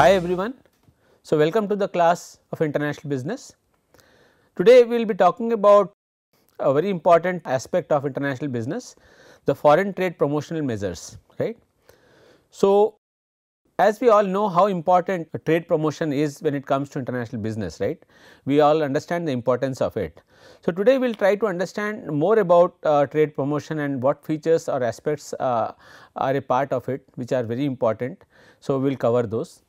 Hi everyone. So, welcome to the class of international business. Today we will be talking about a very important aspect of international business the foreign trade promotional measures right. So, as we all know how important trade promotion is when it comes to international business right we all understand the importance of it. So, today we will try to understand more about uh, trade promotion and what features or aspects uh, are a part of it which are very important. So, we will cover those.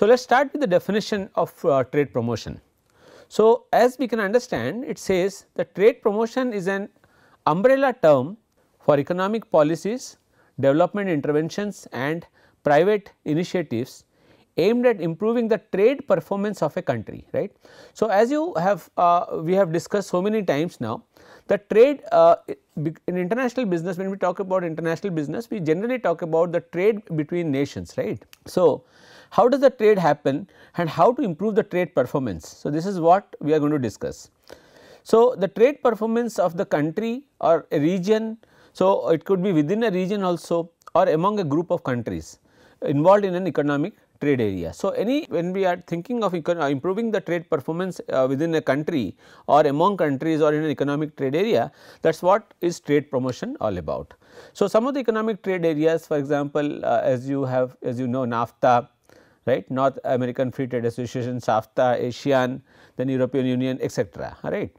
So, let us start with the definition of uh, trade promotion. So, as we can understand it says that trade promotion is an umbrella term for economic policies, development interventions and private initiatives aimed at improving the trade performance of a country right. So, as you have uh, we have discussed so many times now the trade uh, in international business when we talk about international business we generally talk about the trade between nations right. So, how does the trade happen and how to improve the trade performance. So, this is what we are going to discuss. So, the trade performance of the country or a region, so it could be within a region also or among a group of countries involved in an economic trade area. So, any when we are thinking of improving the trade performance uh, within a country or among countries or in an economic trade area that is what is trade promotion all about. So, some of the economic trade areas for example, uh, as you have as you know NAFTA right North American Free Trade Association, SAFTA, ASEAN, then European Union etc. right.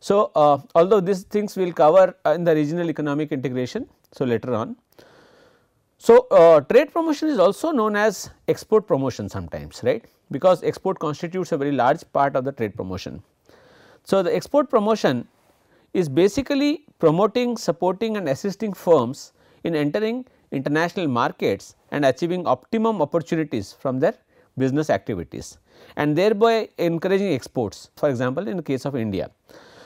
So, uh, although these things we will cover uh, in the regional economic integration, so later on. So, uh, trade promotion is also known as export promotion sometimes right because export constitutes a very large part of the trade promotion. So, the export promotion is basically promoting, supporting and assisting firms in entering international markets and achieving optimum opportunities from their business activities and thereby encouraging exports for example, in the case of India.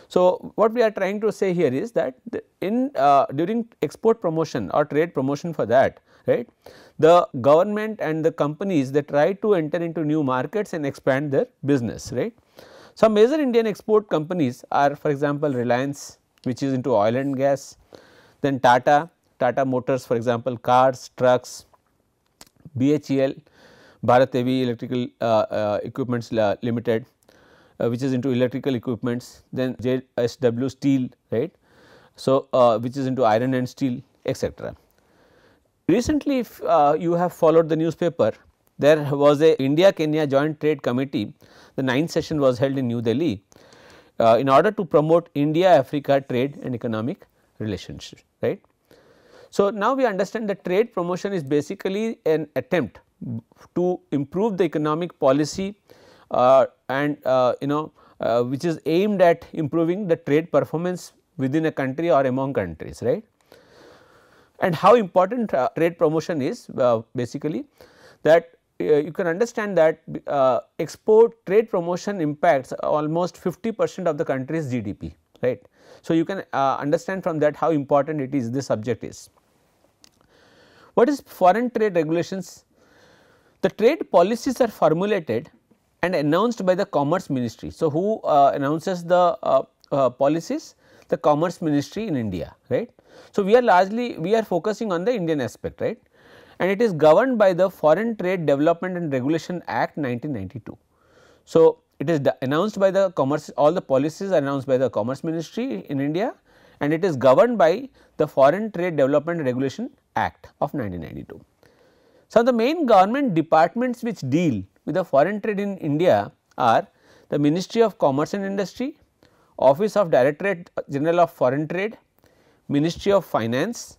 So, what we are trying to say here is that in uh, during export promotion or trade promotion for that right the government and the companies they try to enter into new markets and expand their business right. Some major Indian export companies are for example, Reliance which is into oil and gas, then Tata Tata Motors for example, cars, trucks, BHEL, Bharat Heavy Electrical uh, uh, Equipments Limited uh, which is into electrical equipments, then JSW Steel right. So, uh, which is into iron and steel etc. Recently if uh, you have followed the newspaper there was a India Kenya joint trade committee the ninth session was held in New Delhi uh, in order to promote India Africa trade and economic relationship right. So, now we understand that trade promotion is basically an attempt to improve the economic policy uh, and uh, you know uh, which is aimed at improving the trade performance within a country or among countries right. And how important uh, trade promotion is uh, basically that uh, you can understand that export trade promotion impacts almost 50 percent of the country's GDP right. So, you can understand from that how important it is this subject is. What is foreign trade regulations? The trade policies are formulated and announced by the commerce ministry. So, who uh, announces the uh, uh, policies? The commerce ministry in India right. So, we are largely we are focusing on the Indian aspect right and it is governed by the Foreign Trade Development and Regulation Act 1992. So, it is announced by the commerce all the policies are announced by the commerce ministry in India and it is governed by the Foreign Trade Development Regulation Act of 1992. So, the main government departments which deal with the foreign trade in India are the Ministry of Commerce and Industry, Office of Directorate General of Foreign Trade, Ministry of Finance,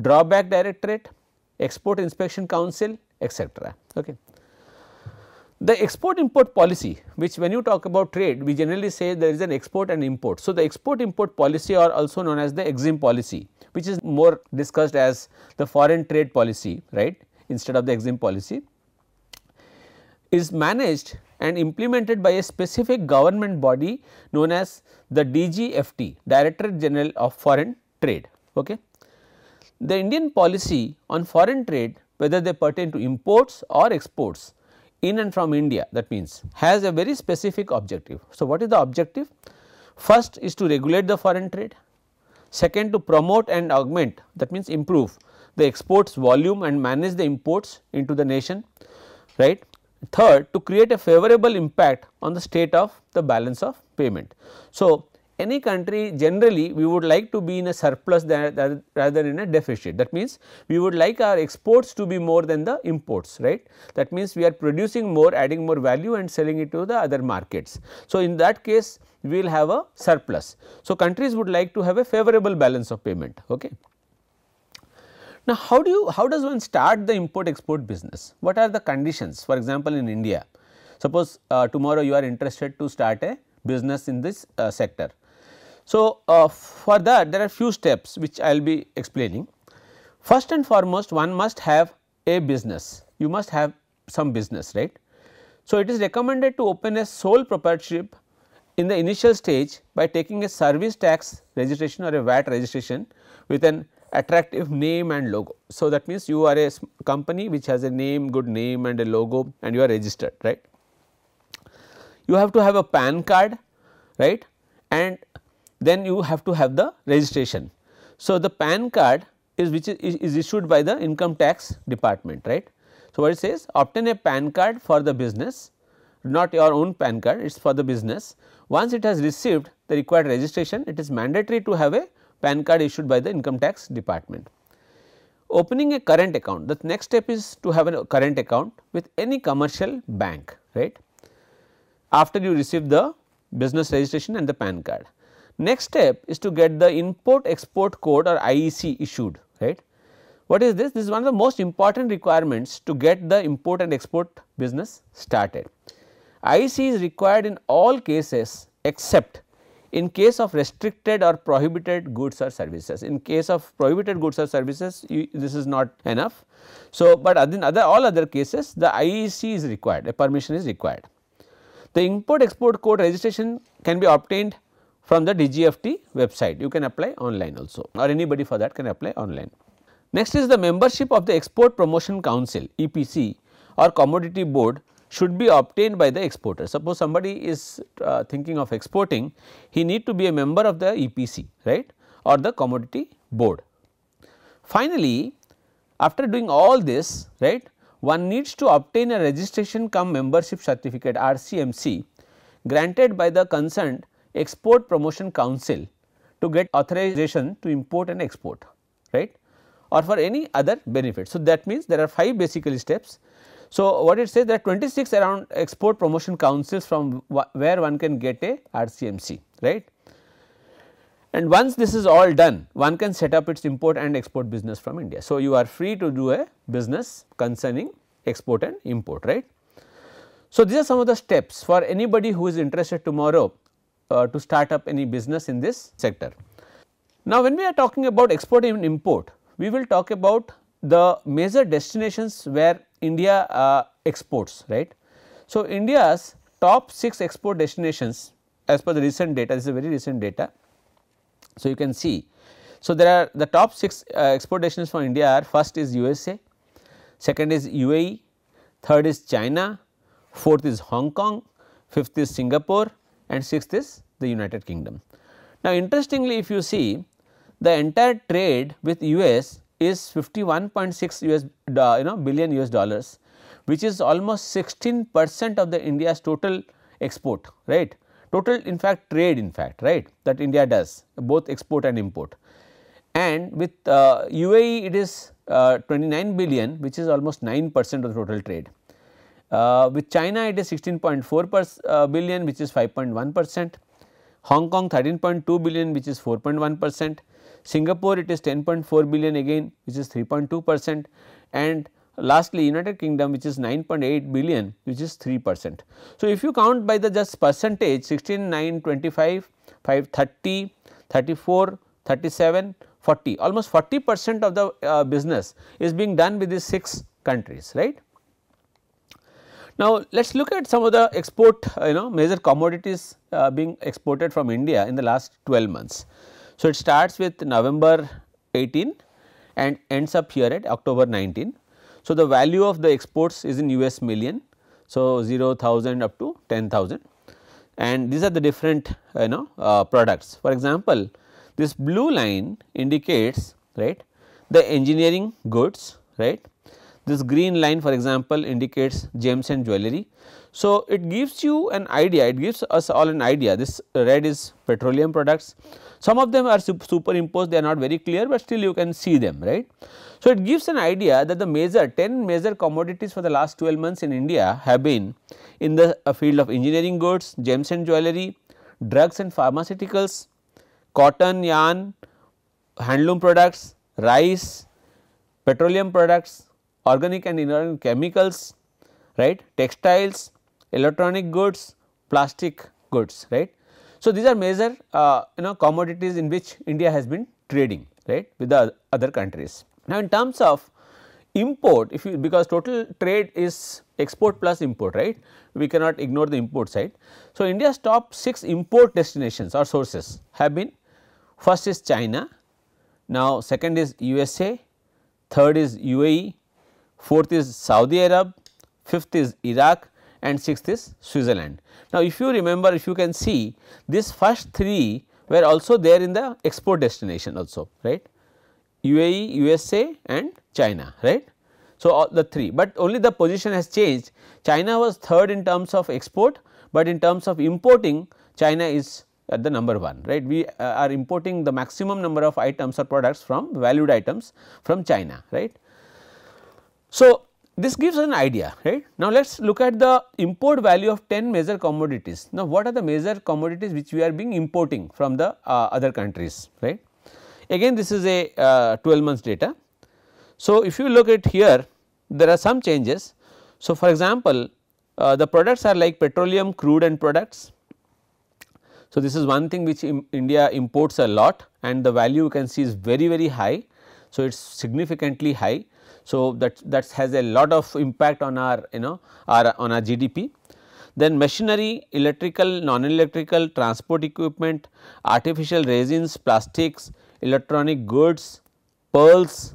Drawback Directorate, Export Inspection Council etc. Okay. The export import policy which when you talk about trade we generally say there is an export and import. So, the export import policy are also known as the EXIM policy which is more discussed as the foreign trade policy right instead of the EXIM policy is managed and implemented by a specific government body known as the DGFT Directorate General of Foreign Trade. Okay. The Indian policy on foreign trade whether they pertain to imports or exports in and from India that means has a very specific objective. So, what is the objective? First is to regulate the foreign trade, second to promote and augment that means improve the exports volume and manage the imports into the nation right third to create a favorable impact on the state of the balance of payment. So, any country generally we would like to be in a surplus than, rather than in a deficit that means we would like our exports to be more than the imports right that means we are producing more adding more value and selling it to the other markets. So, in that case we will have a surplus. So, countries would like to have a favorable balance of payment. Okay. Now, how do you how does one start the import export business? What are the conditions for example, in India suppose uh, tomorrow you are interested to start a business in this uh, sector. So, uh, for that there are few steps which I will be explaining. First and foremost one must have a business, you must have some business right. So, it is recommended to open a sole proprietorship in the initial stage by taking a service tax registration or a VAT registration with an attractive name and logo. So, that means you are a company which has a name good name and a logo and you are registered right. You have to have a PAN card right and then you have to have the registration. So, the PAN card is which is, is issued by the income tax department right. So, what it says obtain a PAN card for the business not your own PAN card it is for the business. Once it has received the required registration it is mandatory to have a PAN card issued by the income tax department. Opening a current account the next step is to have a current account with any commercial bank right after you receive the business registration and the PAN card. Next step is to get the import export code or IEC issued right. What is this? This is one of the most important requirements to get the import and export business started. IEC is required in all cases except in case of restricted or prohibited goods or services. In case of prohibited goods or services you, this is not enough. So, but in other all other cases the IEC is required a permission is required. The import export code registration can be obtained from the DGFT website you can apply online also or anybody for that can apply online. Next is the membership of the Export Promotion Council EPC or commodity board should be obtained by the exporter. Suppose somebody is uh, thinking of exporting, he need to be a member of the EPC right or the commodity board. Finally, after doing all this right one needs to obtain a registration cum membership certificate RCMC granted by the concerned export promotion council to get authorization to import and export right or for any other benefit. So, that means there are 5 basically steps so, what it says there are 26 around export promotion councils from where one can get a RCMC right. And once this is all done one can set up its import and export business from India. So, you are free to do a business concerning export and import right. So, these are some of the steps for anybody who is interested tomorrow uh, to start up any business in this sector. Now, when we are talking about export and import we will talk about the major destinations where India uh, exports right. So, India's top 6 export destinations as per the recent data this is a very recent data. So, you can see. So, there are the top 6 uh, export destinations for India are first is USA, second is UAE, third is China, fourth is Hong Kong, fifth is Singapore and sixth is the United Kingdom. Now, interestingly if you see the entire trade with US is 51.6 US you know billion US dollars which is almost 16 percent of the India's total export right total in fact trade in fact right that India does both export and import and with uh, UAE it is uh, 29 billion which is almost 9 percent of the total trade. Uh, with China it is 16.4 uh, billion which is 5.1 percent, Hong Kong 13.2 billion which is 4.1 percent, Singapore it is 10.4 billion again which is 3.2 percent and lastly United Kingdom which is 9.8 billion which is 3 percent. So, if you count by the just percentage 16, 9, 25, 5, 30, 34, 37, 40 almost 40 percent of the uh, business is being done with these 6 countries right. Now, let us look at some of the export uh, you know major commodities uh, being exported from India in the last 12 months. So, it starts with November 18 and ends up here at October 19. So, the value of the exports is in US million. So, 0,000 up to 10,000 and these are the different you know uh, products. For example, this blue line indicates right the engineering goods right This green line for example indicates gems and jewellery. So, it gives you an idea, it gives us all an idea this red is petroleum products. Some of them are superimposed they are not very clear, but still you can see them right. So, it gives an idea that the major 10 major commodities for the last 12 months in India have been in the uh, field of engineering goods, gems and jewellery, drugs and pharmaceuticals, cotton, yarn, handloom products, rice, petroleum products, organic and inorganic chemicals, right, textiles, electronic goods, plastic goods, right. So, these are major uh, you know commodities in which India has been trading right with the other countries. Now, in terms of import if you because total trade is export plus import right we cannot ignore the import side. So, India's top 6 import destinations or sources have been first is China, now second is USA, third is UAE, fourth is Saudi Arab, fifth is Iraq and sixth is Switzerland. Now, if you remember if you can see this first three were also there in the export destination also right. UAE, USA and China right. So, all the 3, but only the position has changed China was third in terms of export, but in terms of importing China is at the number 1 right. We uh, are importing the maximum number of items or products from valued items from China right. So, this gives an idea right. Now, let us look at the import value of 10 major commodities. Now, what are the major commodities which we are being importing from the uh, other countries right. Again this is a uh, 12 months data. So, if you look at here there are some changes. So, for example, uh, the products are like petroleum crude and products. So, this is one thing which India imports a lot and the value you can see is very very high. So, it is significantly high. So, that that has a lot of impact on our you know our on our GDP. Then machinery, electrical, non-electrical, transport equipment, artificial resins, plastics, electronic goods, pearls,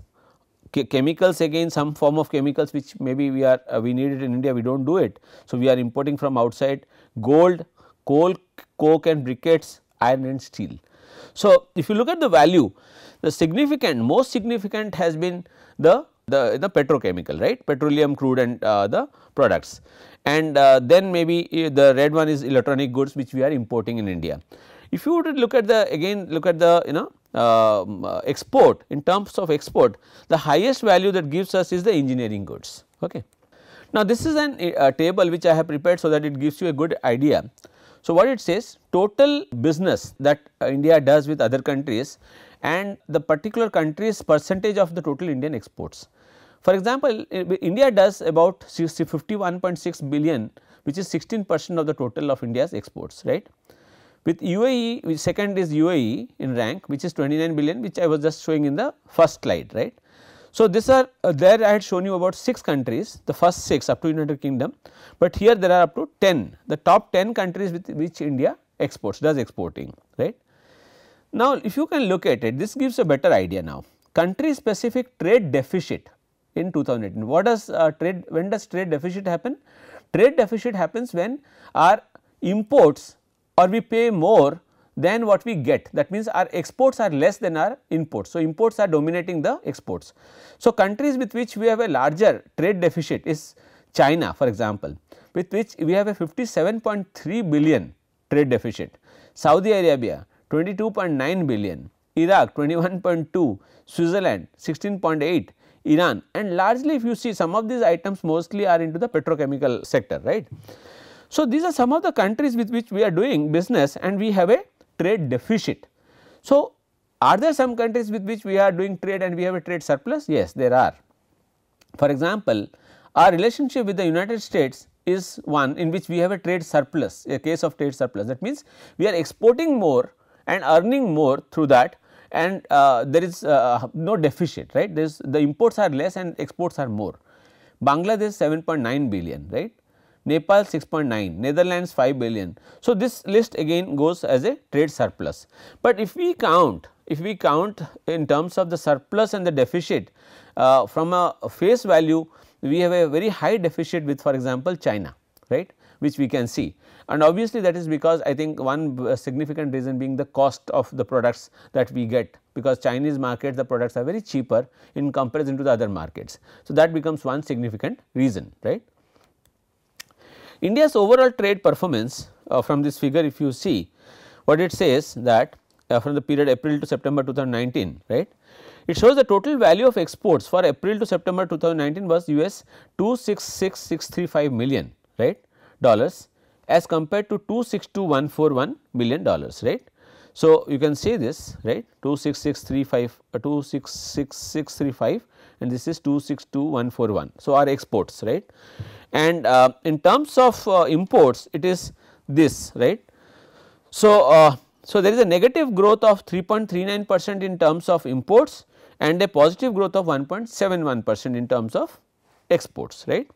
chemicals again some form of chemicals which maybe we are uh, we need it in India we do not do it. So, we are importing from outside gold, coal, coke and briquettes, iron and steel. So, if you look at the value the significant most significant has been the the, the petrochemical right petroleum crude and uh, the products and uh, then maybe uh, the red one is electronic goods which we are importing in India. If you were to look at the again look at the you know um, uh, export in terms of export the highest value that gives us is the engineering goods. Okay. Now, this is an a table which I have prepared so that it gives you a good idea. So, what it says total business that uh, India does with other countries and the particular country's percentage of the total Indian exports. For example, India does about 51.6 billion which is 16 percent of the total of India's exports right. With UAE second is UAE in rank which is 29 billion which I was just showing in the first slide right. So, this are uh, there I had shown you about 6 countries the first 6 up to United Kingdom, but here there are up to 10 the top 10 countries with which India exports does exporting right. Now, if you can look at it this gives a better idea now country specific trade deficit in 2018 what does uh, trade when does trade deficit happen? Trade deficit happens when our imports or we pay more than what we get. That means our exports are less than our imports. So, imports are dominating the exports. So, countries with which we have a larger trade deficit is China for example with which we have a 57.3 billion trade deficit, Saudi Arabia 22.9 billion, Iraq 21.2, Switzerland 16.8, Iran and largely if you see some of these items mostly are into the petrochemical sector right. So, these are some of the countries with which we are doing business and we have a trade deficit. So, are there some countries with which we are doing trade and we have a trade surplus? Yes, there are. For example, our relationship with the United States is one in which we have a trade surplus, a case of trade surplus. That means, we are exporting more and earning more through that and uh, there is uh, no deficit, right. There is the imports are less and exports are more. Bangladesh 7.9 billion, right. Nepal 6.9, Netherlands 5 billion. So, this list again goes as a trade surplus, but if we count if we count in terms of the surplus and the deficit uh, from a face value we have a very high deficit with for example, China right which we can see and obviously that is because I think one significant reason being the cost of the products that we get because Chinese markets the products are very cheaper in comparison to the other markets. So, that becomes one significant reason right. India's overall trade performance uh, from this figure if you see what it says that uh, from the period April to September 2019 right. It shows the total value of exports for April to September 2019 was US 266635 million right dollars as compared to 262141 million dollars right. So, you can say this right 26635 uh, 266635 and this is 262141. So, our exports right and uh, in terms of uh, imports it is this right. So, uh, so there is a negative growth of 3.39 percent in terms of imports and a positive growth of 1.71 percent in terms of exports right.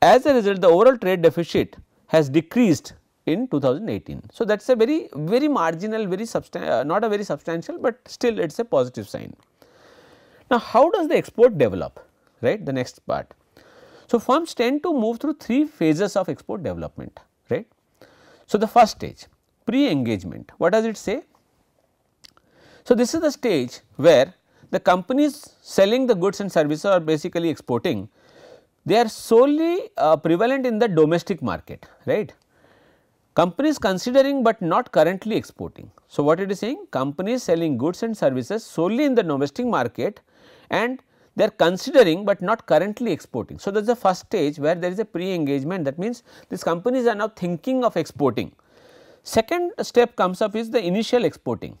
As a result the overall trade deficit has decreased in 2018. So, that is a very very marginal very uh, not a very substantial, but still it is a positive sign. Now, how does the export develop right the next part. So, firms tend to move through three phases of export development right. So, the first stage pre engagement what does it say? So, this is the stage where the companies selling the goods and services are basically exporting they are solely uh, prevalent in the domestic market right. Companies considering but not currently exporting. So, what it is saying companies selling goods and services solely in the domestic market and they are considering but not currently exporting. So, that is the first stage where there is a pre-engagement that means these companies are now thinking of exporting. Second step comes up is the initial exporting.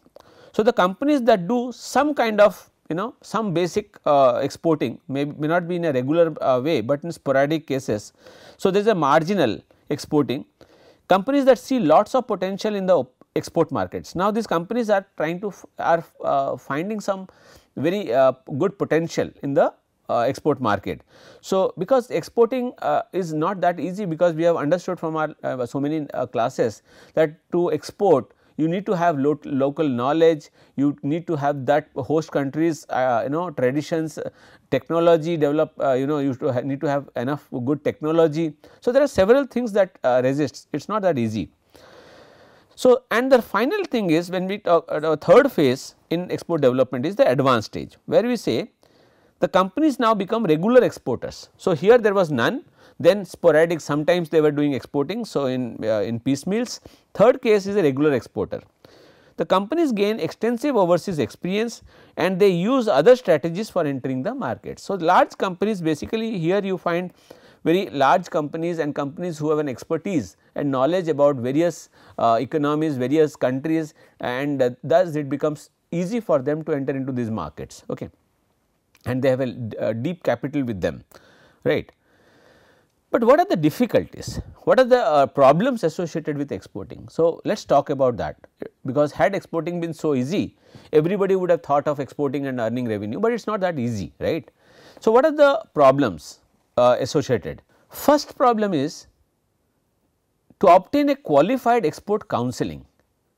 So, the companies that do some kind of you know some basic uh, exporting may, may not be in a regular uh, way, but in sporadic cases. So, there is a marginal exporting companies that see lots of potential in the export markets. Now, these companies are trying to are uh, finding some very uh, good potential in the uh, export market. So, because exporting uh, is not that easy because we have understood from our so many classes that to export you need to have lo local knowledge, you need to have that host countries uh, you know traditions, technology develop you know you to need to have enough good technology. So, there are several things that resist it is not that easy. So, and the final thing is when we talk uh, third phase in export development is the advanced stage where we say the companies now become regular exporters. So, here there was none then sporadic sometimes they were doing exporting. So, in, uh, in piecemeals third case is a regular exporter. The companies gain extensive overseas experience and they use other strategies for entering the market. So, large companies basically here you find very large companies and companies who have an expertise and knowledge about various uh, economies, various countries and uh, thus it becomes easy for them to enter into these markets okay. and they have a, a deep capital with them right. But what are the difficulties? What are the uh, problems associated with exporting? So, let us talk about that because had exporting been so easy, everybody would have thought of exporting and earning revenue, but it is not that easy, right. So, what are the problems? uh, associated. First problem is to obtain a qualified export counseling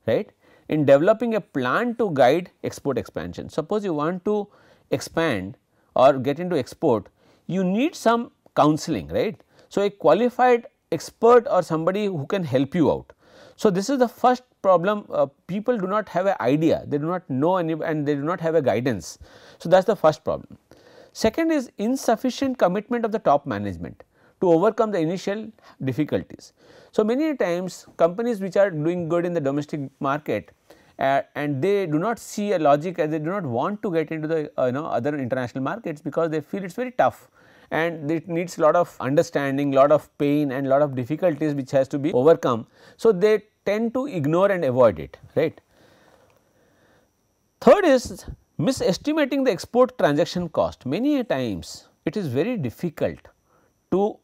right in developing a plan to guide export expansion. Suppose you want to expand or get into export you need some counseling right. So, a qualified expert or somebody who can help you out. So, this is the first problem uh, people do not have an idea they do not know any and they do not have a guidance. So, that is the first problem. Second is insufficient commitment of the top management to overcome the initial difficulties. So, many times companies which are doing good in the domestic market uh, and they do not see a logic and they do not want to get into the uh, you know other international markets because they feel it is very tough and it needs a lot of understanding, lot of pain and lot of difficulties which has to be overcome. So, they tend to ignore and avoid it right. Third is misestimating the export transaction cost many times it is very difficult to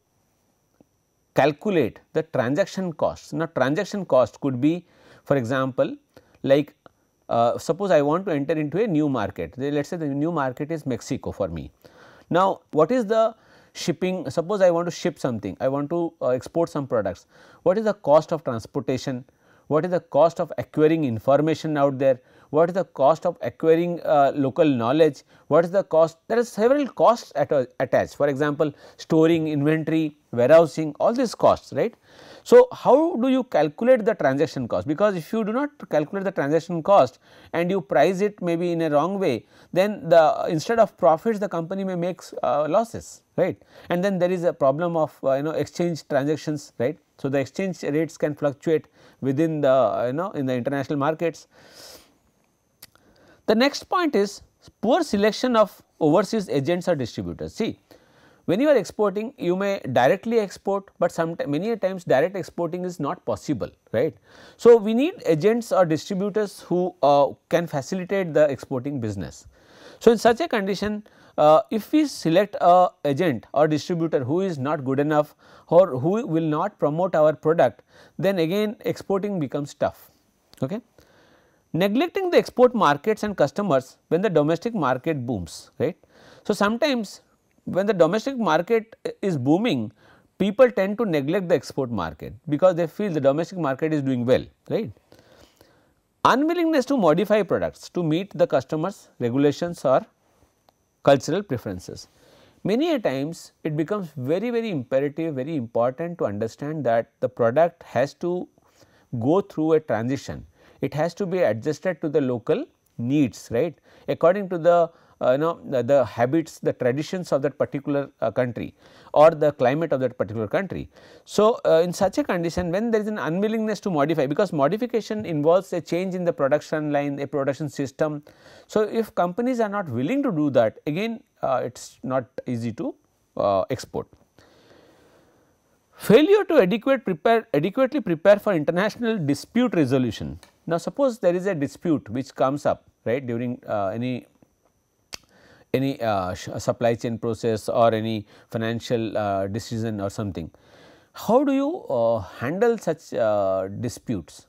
calculate the transaction cost. Now, transaction cost could be for example, like uh, suppose I want to enter into a new market let us say the new market is Mexico for me. Now, what is the shipping suppose I want to ship something I want to uh, export some products. What is the cost of transportation? What is the cost of acquiring information out there what is the cost of acquiring uh, local knowledge, what is the cost, there are several costs attached for example, storing inventory, warehousing all these costs right. So, how do you calculate the transaction cost because if you do not calculate the transaction cost and you price it maybe in a wrong way then the instead of profits the company may make uh, losses right and then there is a problem of uh, you know exchange transactions right. So, the exchange rates can fluctuate within the you know in the international markets. The next point is poor selection of overseas agents or distributors. See when you are exporting you may directly export, but sometimes many times direct exporting is not possible right. So, we need agents or distributors who uh, can facilitate the exporting business. So, in such a condition uh, if we select a agent or distributor who is not good enough or who will not promote our product then again exporting becomes tough. Okay. Neglecting the export markets and customers when the domestic market booms right. So, sometimes when the domestic market is booming people tend to neglect the export market because they feel the domestic market is doing well right. Unwillingness to modify products to meet the customers regulations or cultural preferences. Many a times it becomes very very imperative very important to understand that the product has to go through a transition. It has to be adjusted to the local needs right according to the uh, you know the, the, habits the traditions of that particular uh, country or the climate of that particular country. So, uh, in such a condition when there is an unwillingness to modify because modification involves a change in the production line a production system. So, if companies are not willing to do that again uh, it is not easy to uh, export. Failure to adequate prepare adequately prepare for international dispute resolution. Now, suppose there is a dispute which comes up right during uh, any any uh, supply chain process or any financial uh, decision or something. How do you uh, handle such uh, disputes?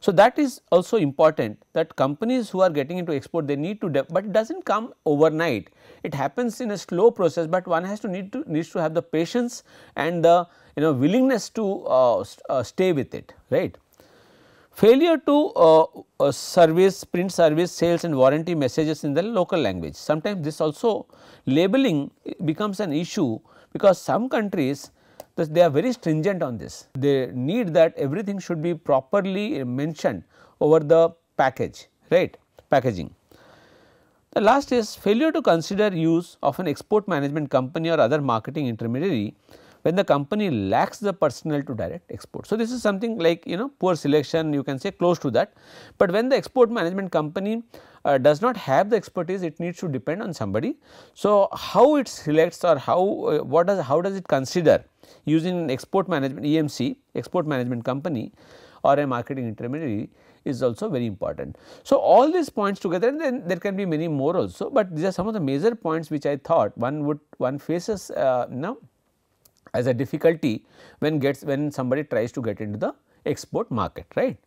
So, that is also important that companies who are getting into export they need to but it does not come overnight it happens in a slow process, but one has to need to needs to have the patience and the you know willingness to uh, uh, stay with it right. Failure to uh, uh, service, print service, sales and warranty messages in the local language. Sometimes this also labeling becomes an issue because some countries they are very stringent on this. They need that everything should be properly mentioned over the package, right, packaging. The last is failure to consider use of an export management company or other marketing intermediary when the company lacks the personnel to direct export. So, this is something like you know poor selection you can say close to that, but when the export management company uh, does not have the expertise it needs to depend on somebody. So, how it selects or how uh, what does how does it consider using export management EMC export management company or a marketing intermediary is also very important. So, all these points together and then there can be many more also, but these are some of the major points which I thought one would one faces uh, now as a difficulty when gets when somebody tries to get into the export market right.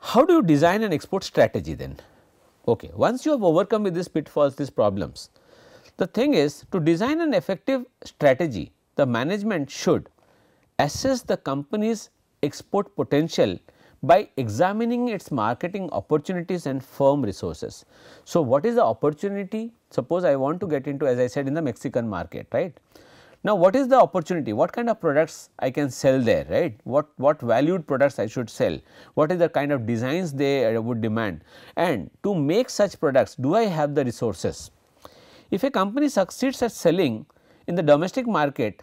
How do you design an export strategy then? Okay. Once you have overcome with these pitfalls these problems, the thing is to design an effective strategy the management should assess the company's export potential by examining its marketing opportunities and firm resources. So, what is the opportunity? Suppose I want to get into as I said in the Mexican market right. Now, what is the opportunity? What kind of products I can sell there, right? What, what valued products I should sell? What is the kind of designs they uh, would demand? And to make such products, do I have the resources? If a company succeeds at selling in the domestic market,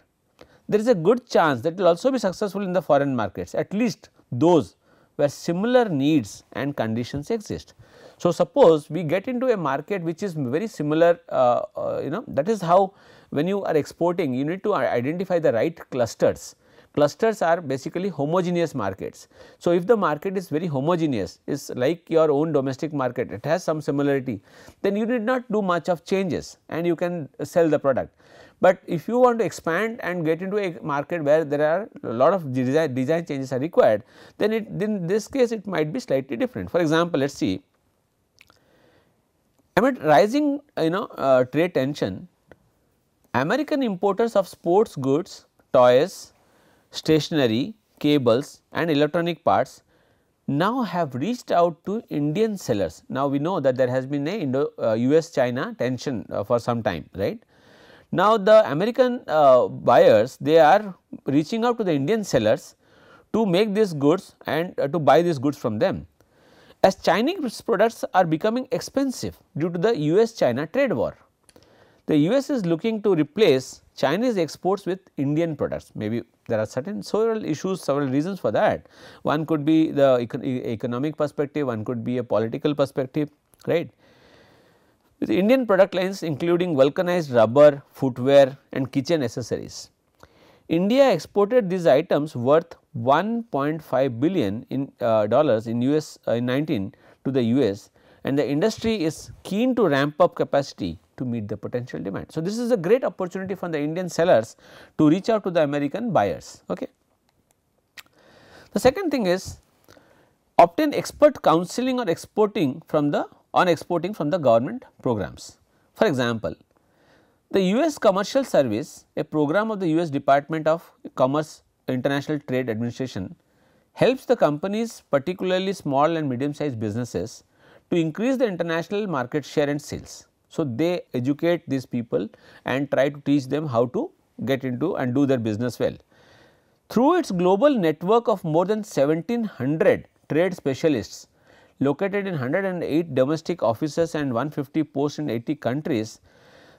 there is a good chance that it will also be successful in the foreign markets, at least those where similar needs and conditions exist. So, suppose we get into a market which is very similar, uh, uh, you know that is how when you are exporting you need to identify the right clusters. Clusters are basically homogeneous markets. So, if the market is very homogeneous is like your own domestic market it has some similarity then you need not do much of changes and you can sell the product. But if you want to expand and get into a market where there are a lot of design, changes are required then it in this case it might be slightly different. For example, let us see amid rising you know uh, trade tension American importers of sports goods, toys, stationery, cables and electronic parts now have reached out to Indian sellers. Now, we know that there has been a Indo uh, US China tension uh, for some time right. Now, the American uh, buyers they are reaching out to the Indian sellers to make these goods and uh, to buy these goods from them. As Chinese products are becoming expensive due to the US China trade war, the US is looking to replace Chinese exports with Indian products. Maybe there are certain several issues, several reasons for that. One could be the econ economic perspective, one could be a political perspective, right. With Indian product lines including vulcanized rubber, footwear and kitchen accessories. India exported these items worth 1.5 billion in uh, dollars in US uh, in 19 to the US and the industry is keen to ramp up capacity to meet the potential demand. So, this is a great opportunity for the Indian sellers to reach out to the American buyers. Okay. The second thing is obtain expert counseling or exporting from the on exporting from the government programs. For example, the US Commercial Service, a program of the US Department of Commerce International Trade Administration helps the companies particularly small and medium sized businesses to increase the international market share and sales. So, they educate these people and try to teach them how to get into and do their business well. Through its global network of more than 1700 trade specialists located in 108 domestic offices and 150 posts in 80 countries,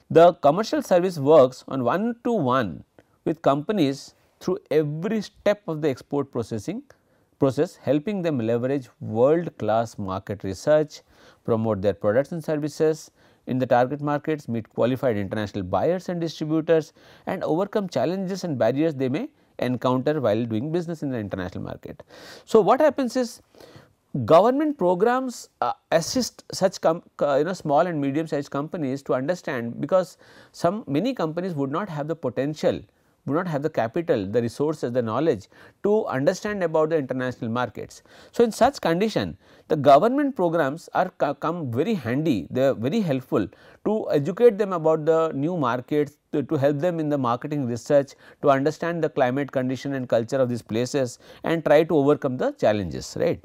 the commercial service works on one to one with companies through every step of the export processing process helping them leverage world class market research, promote their products and services, in the target markets, meet qualified international buyers and distributors and overcome challenges and barriers they may encounter while doing business in the international market. So, what happens is government programs uh, assist such uh, you know small and medium sized companies to understand because some many companies would not have the potential do not have the capital, the resources, the knowledge to understand about the international markets. So, in such condition the government programs are come very handy, they are very helpful to educate them about the new markets, to, to help them in the marketing research, to understand the climate condition and culture of these places and try to overcome the challenges, right.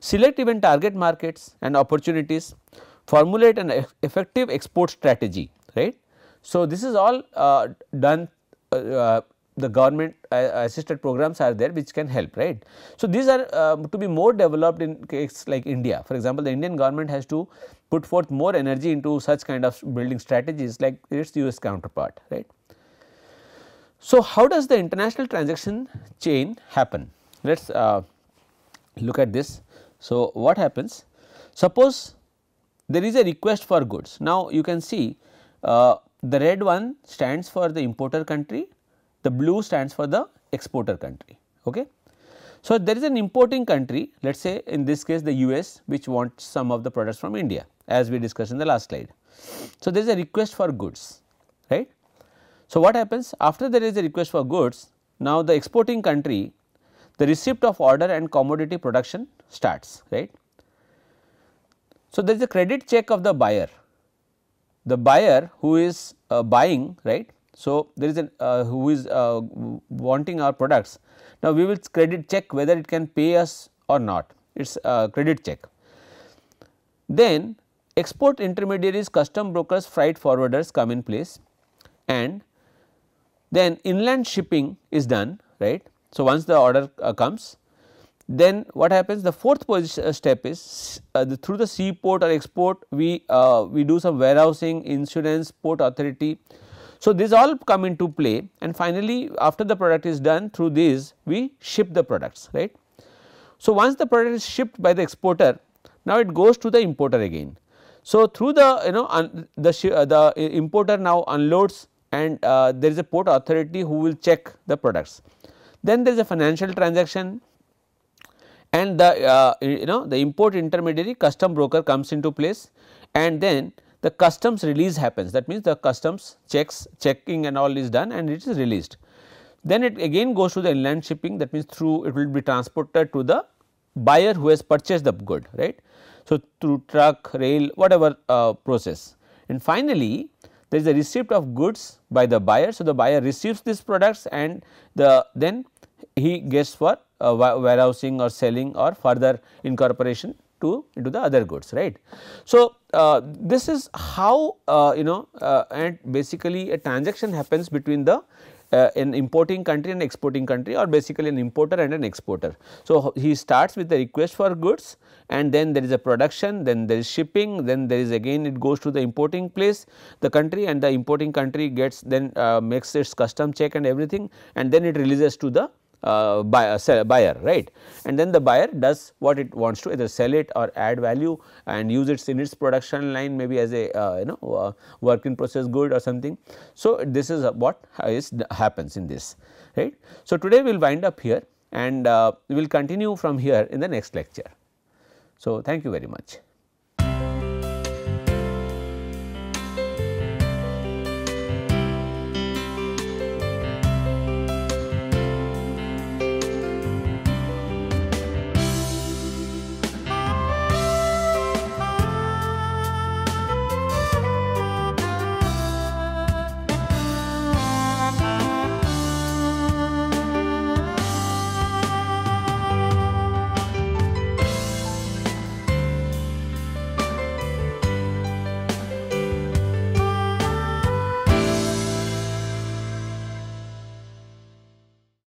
Select even target markets and opportunities, formulate an effective export strategy, right. So, this is all uh, done uh, uh, the government uh, assisted programs are there which can help right. So, these are uh, to be more developed in case like India for example, the Indian government has to put forth more energy into such kind of building strategies like its US counterpart right. So, how does the international transaction chain happen? Let us uh, look at this. So, what happens? Suppose there is a request for goods. Now, you can see uh, the red one stands for the importer country, the blue stands for the exporter country. Okay. So, there is an importing country let us say in this case the US which wants some of the products from India as we discussed in the last slide. So, there is a request for goods right. So, what happens after there is a request for goods now the exporting country the receipt of order and commodity production starts right. So, there is a credit check of the buyer the buyer who is uh, buying right. So, there is an uh, who is uh, wanting our products. Now, we will credit check whether it can pay us or not it is credit check. Then export intermediaries, custom brokers, freight forwarders come in place and then inland shipping is done right. So, once the order uh, comes then what happens the fourth position, uh, step is uh, the, through the seaport or export we uh, we do some warehousing insurance port authority. So, these all come into play and finally, after the product is done through these we ship the products right. So, once the product is shipped by the exporter now it goes to the importer again. So, through the you know un, the uh, the importer now unloads and uh, there is a port authority who will check the products. Then there is a financial transaction and the uh, you know the import intermediary custom broker comes into place and then the customs release happens that means the customs checks checking and all is done and it is released. Then it again goes to the inland shipping that means through it will be transported to the buyer who has purchased the good right. So, through truck, rail whatever uh, process and finally, there is a receipt of goods by the buyer. So, the buyer receives these products and the then he gets for uh, warehousing or selling or further incorporation to into the other goods right. So, uh, this is how uh, you know uh, and basically a transaction happens between the uh, an importing country and exporting country or basically an importer and an exporter. So, he starts with the request for goods and then there is a production, then there is shipping, then there is again it goes to the importing place, the country and the importing country gets then uh, makes its custom check and everything and then it releases to the uh, buyer, sell, buyer right and then the buyer does what it wants to either sell it or add value and use it in its production line maybe as a uh, you know uh, work in process good or something. So, this is what is happens in this right. So, today we will wind up here and uh, we will continue from here in the next lecture. So, thank you very much.